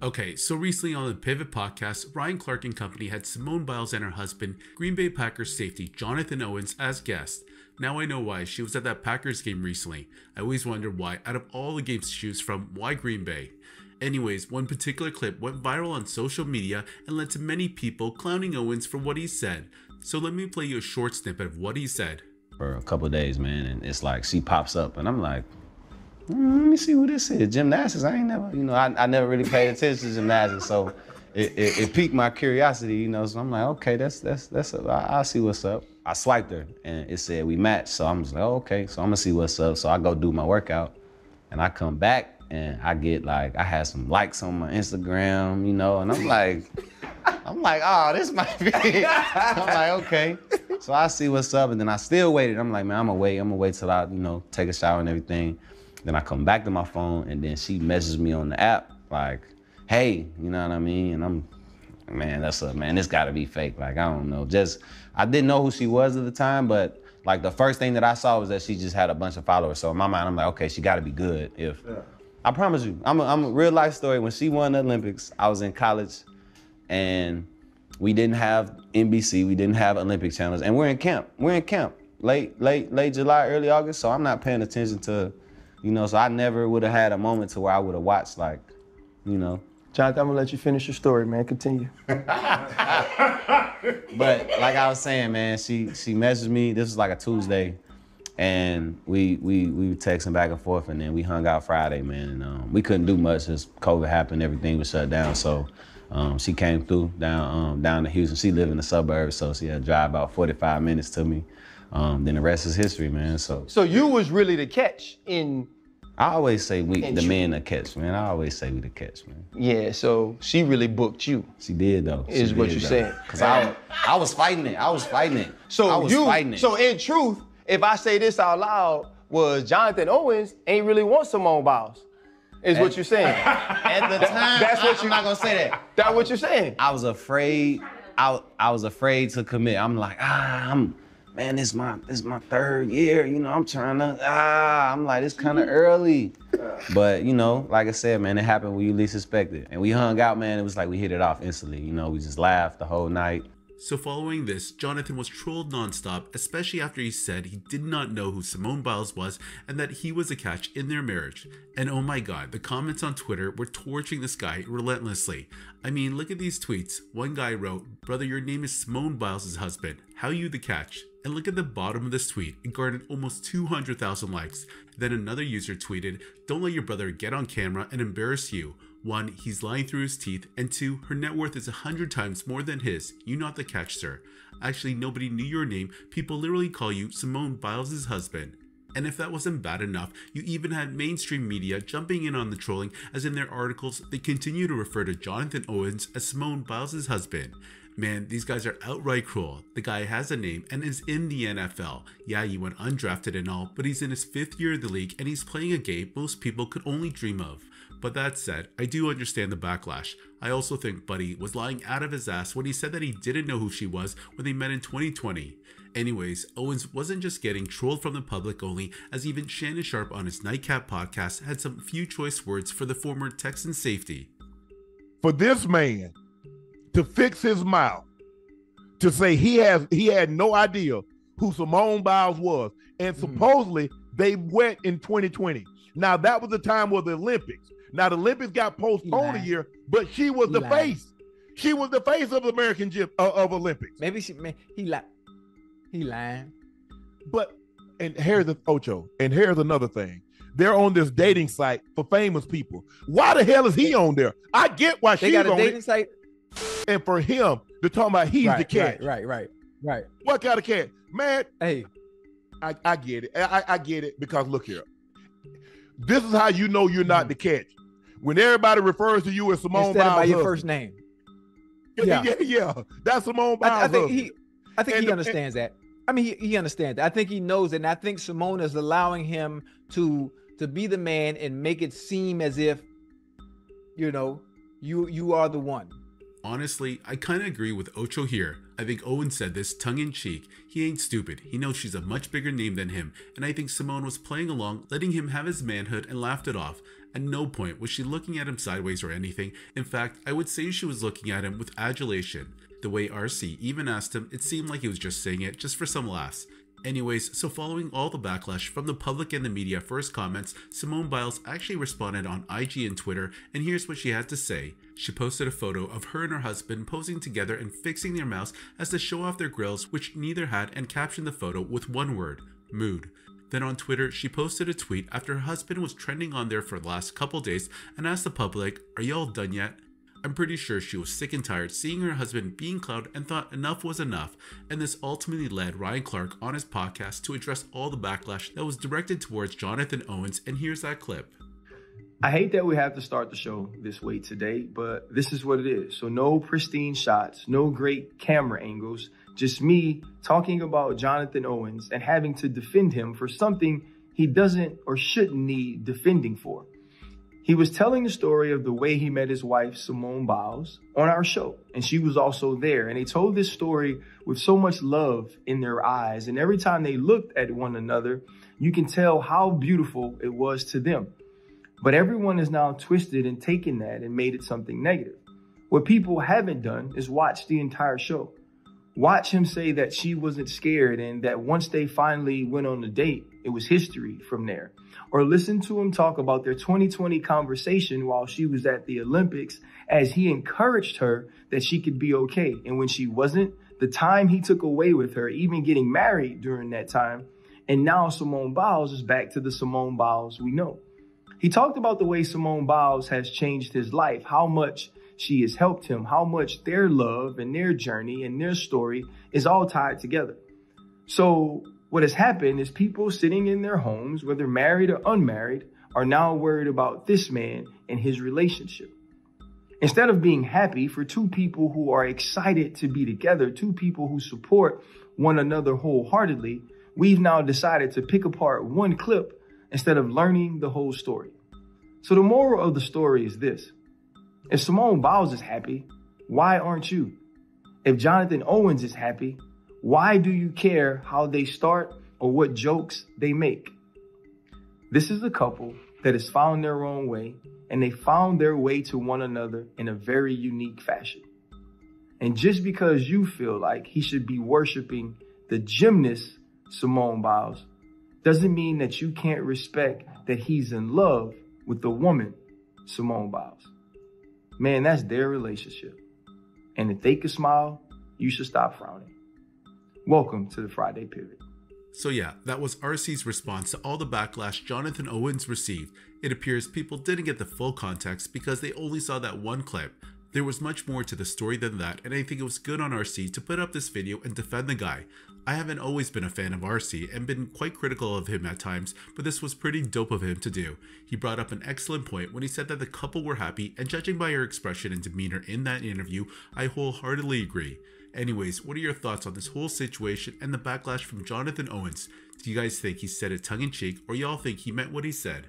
Okay, so recently on the Pivot podcast, Ryan Clark and company had Simone Biles and her husband, Green Bay Packers safety Jonathan Owens, as guests. Now I know why. She was at that Packers game recently. I always wondered why, out of all the games to choose from, why Green Bay? Anyways, one particular clip went viral on social media and led to many people clowning Owens for what he said. So let me play you a short snippet of what he said. For a couple days, man, and it's like she pops up, and I'm like, mm, let me see who this is. Gymnastics. I ain't never, you know, I, I never really paid attention to gymnastics, so it, it, it, piqued my curiosity, you know. So I'm like, okay, that's that's that's. A, I, I'll see what's up. I swiped her, and it said we matched. So I'm just like, oh, okay. So I'm gonna see what's up. So I go do my workout, and I come back, and I get like I had some likes on my Instagram, you know, and I'm like, I'm like, oh, this might be. I'm like, okay. So I see what's up, and then I still waited. I'm like, man, I'm gonna wait. I'm gonna wait till I, you know, take a shower and everything. Then I come back to my phone, and then she messages me on the app like, hey, you know what I mean? And I'm, man, that's a man. This got to be fake. Like I don't know. Just I didn't know who she was at the time, but like the first thing that I saw was that she just had a bunch of followers. So in my mind, I'm like, okay, she got to be good. If yeah. I promise you, I'm a, I'm a real life story. When she won the Olympics, I was in college, and we didn't have NBC, we didn't have Olympic channels, and we're in camp. We're in camp late, late, late July, early August. So I'm not paying attention to, you know. So I never would have had a moment to where I would have watched like, you know. Jonathan, I'm gonna let you finish your story, man. Continue. but like I was saying, man, she she messaged me. This was like a Tuesday and we we we were texting back and forth, and then we hung out Friday, man. And um, we couldn't do much as COVID happened, everything was shut down. So um, she came through down um, down to Houston. She lived in the suburbs, so she had to drive about 45 minutes to me. Um, then the rest is history, man. So so you was really the catch in. I always say we the men the catch, man. I always say we the catch, man. Yeah, so she really booked you. She did though. She is did, what you said. Cause I I was fighting it. I was fighting it. So I was you fighting it. so in truth if I say this out loud, was Jonathan Owens ain't really want Simone Biles. Is at, what you're saying. At the time, that's what I, you're not gonna say that. That's what you're saying. I was afraid. I I was afraid to commit. I'm like, ah, I'm man, this is my this is my third year. You know, I'm trying to ah, I'm like, it's kind of early. But you know, like I said, man, it happened when you least expect it. And we hung out, man. It was like we hit it off instantly. You know, we just laughed the whole night. So, following this, Jonathan was trolled nonstop, especially after he said he did not know who Simone Biles was and that he was a catch in their marriage. And oh my god, the comments on Twitter were torching this guy relentlessly. I mean, look at these tweets. One guy wrote, Brother, your name is Simone Biles' husband. How you the catch? And look at the bottom of this tweet, it garnered almost 200,000 likes. Then another user tweeted, Don't let your brother get on camera and embarrass you. One, he's lying through his teeth, and two, her net worth is a hundred times more than his. You not the catch, sir. Actually, nobody knew your name. People literally call you Simone Biles' husband. And if that wasn't bad enough, you even had mainstream media jumping in on the trolling, as in their articles, they continue to refer to Jonathan Owens as Simone Biles' husband. Man, these guys are outright cruel. The guy has a name and is in the NFL. Yeah, he went undrafted and all, but he's in his fifth year of the league and he's playing a game most people could only dream of. But that said, I do understand the backlash. I also think Buddy was lying out of his ass when he said that he didn't know who she was when they met in 2020. Anyways, Owens wasn't just getting trolled from the public only, as even Shannon Sharpe on his Nightcap podcast had some few choice words for the former Texan safety. For this man to fix his mouth, to say he has he had no idea who Simone Biles was, and mm. supposedly they went in 2020. Now that was the time of the Olympics. Now the Olympics got postponed a year, but she was he the lied. face. She was the face of the American gym uh, of Olympics. Maybe she he lied. He lying. But and here's the Ocho, and here's another thing. They're on this dating site for famous people. Why the hell is he on there? I get why they she's got a on dating it. site. And for him to talk about he's right, the cat. Right, right, right, right. What kind of cat? Man, hey. I, I get it. I, I get it because look here. This is how you know you're not mm-hmm. the catch when everybody refers to you as Simone Instead Biles, by your husband. first name. Yeah, yeah, yeah. That's Simone Biles. I, I think he, I think and he understands and, that. I mean, he, he understands that. I think he knows it, and I think Simone is allowing him to to be the man and make it seem as if, you know, you you are the one. Honestly, I kind of agree with Ocho here. I think Owen said this tongue in cheek. He ain't stupid. He knows she's a much bigger name than him, and I think Simone was playing along, letting him have his manhood and laughed it off. At no point was she looking at him sideways or anything. In fact, I would say she was looking at him with adulation. The way RC even asked him, it seemed like he was just saying it just for some laughs. Anyways, so following all the backlash from the public and the media for his comments, Simone Biles actually responded on IG and Twitter, and here's what she had to say. She posted a photo of her and her husband posing together and fixing their mouths as to show off their grills, which neither had, and captioned the photo with one word mood. Then on Twitter, she posted a tweet after her husband was trending on there for the last couple days and asked the public, Are y'all done yet? I'm pretty sure she was sick and tired seeing her husband being clowned and thought enough was enough, and this ultimately led Ryan Clark on his podcast to address all the backlash that was directed towards Jonathan Owens, and here's that clip. I hate that we have to start the show this way today, but this is what it is. So no pristine shots, no great camera angles, just me talking about Jonathan Owens and having to defend him for something he doesn't or shouldn't need defending for. He was telling the story of the way he met his wife, Simone Biles, on our show. And she was also there. And they told this story with so much love in their eyes. And every time they looked at one another, you can tell how beautiful it was to them. But everyone is now twisted and taken that and made it something negative. What people haven't done is watch the entire show. Watch him say that she wasn't scared and that once they finally went on a date, it was history from there. Or listen to him talk about their 2020 conversation while she was at the Olympics as he encouraged her that she could be okay. And when she wasn't, the time he took away with her, even getting married during that time. And now Simone Biles is back to the Simone Biles we know. He talked about the way Simone Biles has changed his life, how much she has helped him, how much their love and their journey and their story is all tied together. So what has happened is people sitting in their homes, whether married or unmarried, are now worried about this man and his relationship. Instead of being happy for two people who are excited to be together, two people who support one another wholeheartedly, we've now decided to pick apart one clip instead of learning the whole story. So the moral of the story is this. If Simone Biles is happy, why aren't you? If Jonathan Owens is happy, why do you care how they start or what jokes they make? This is a couple that has found their own way and they found their way to one another in a very unique fashion. And just because you feel like he should be worshiping the gymnast Simone Biles doesn't mean that you can't respect that he's in love with the woman Simone Biles. Man, that's their relationship. And if they can smile, you should stop frowning. Welcome to the Friday Pivot. So, yeah, that was RC's response to all the backlash Jonathan Owens received. It appears people didn't get the full context because they only saw that one clip. There was much more to the story than that, and I think it was good on RC to put up this video and defend the guy. I haven't always been a fan of RC and been quite critical of him at times, but this was pretty dope of him to do. He brought up an excellent point when he said that the couple were happy, and judging by her expression and demeanor in that interview, I wholeheartedly agree. Anyways, what are your thoughts on this whole situation and the backlash from Jonathan Owens? Do you guys think he said it tongue in cheek, or y'all think he meant what he said?